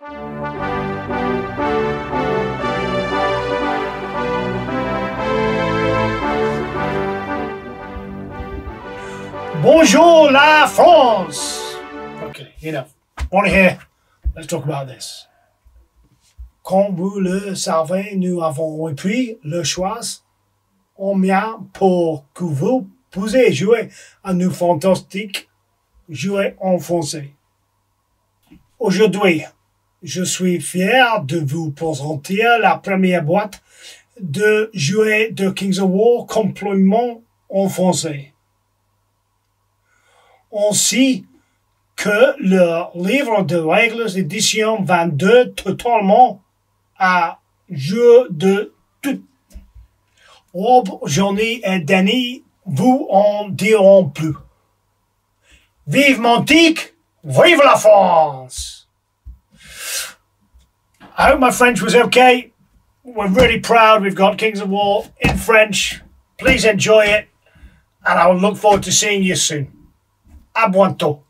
Bonjour la France! Okay, enough. On est. Let's talk about this. Comme vous le savez, nous avons pris le choix en mien pour que vous puissiez jouer à nous fantastique jouer en français. Aujourd'hui, je suis fier de vous présenter la première boîte de jouets de Kings of War complètement en français. Sait que le livre de règles édition 22 totalement à jeu de tout. Rob, Johnny et Danny vous en diront plus. Vive Montique! Vive la France! I hope my French was okay. We're really proud we've got Kings of War in French. Please enjoy it, and I will look forward to seeing you soon. À bientôt.